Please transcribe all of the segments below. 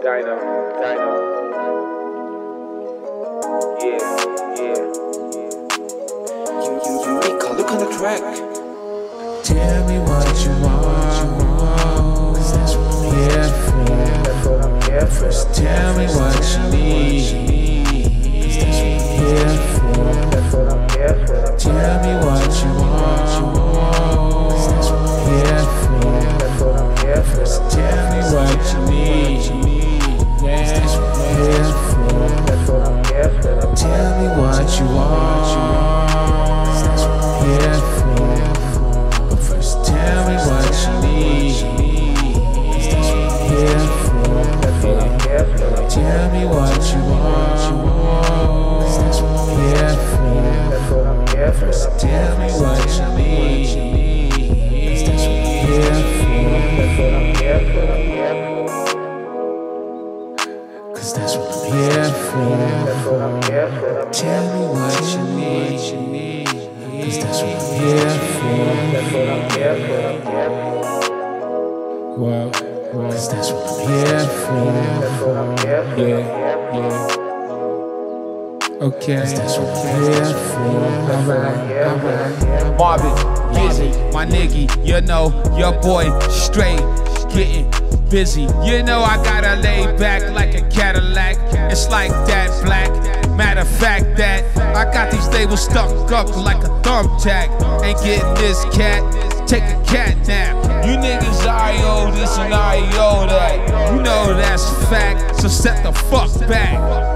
Dino, Dino. Yeah, yeah. You, you, you look on the track. Tell me Tell me what you want, for. First, tell me what you need, for. Cause that's what I'm here for. Tell me what you need, cause that's what I'm here for. Well, cause that's what I'm here for. Yeah, yeah. Okay, that's what I'm here for. Alright, alright. Marvin, Gizzy, my nigga, you know, your boy straight getting busy. You know, I gotta lay back like a Cadillac. It's like that black. Matter of fact, that I got these labels stuck up like a thumbtack. Ain't getting this cat, take a cat nap. You niggas I owe this and IO set the fuck back.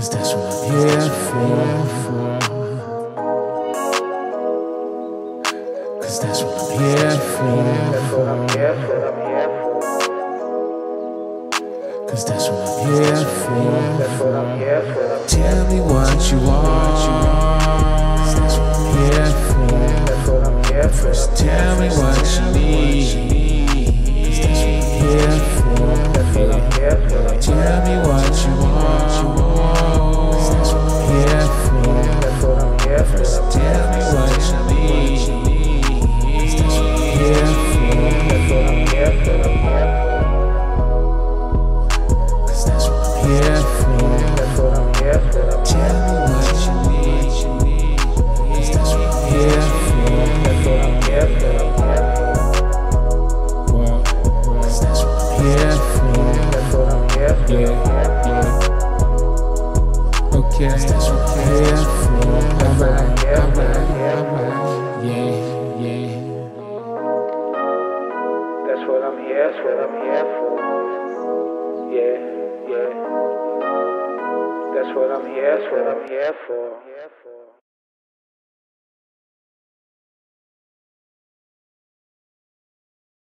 Cause that's what I'm here for. Cause that's what I'm here for. That's what I'm here for. I'm here for. Cause that's what I'm here for. That's what I'm here for. Tell me what you want. Cause that's what I'm here for. Here for. That's what I'm here for. Yeah, yeah. That's what I'm here. That's what I'm here for. Yeah, yeah. That's what I'm here. That's what I'm here for.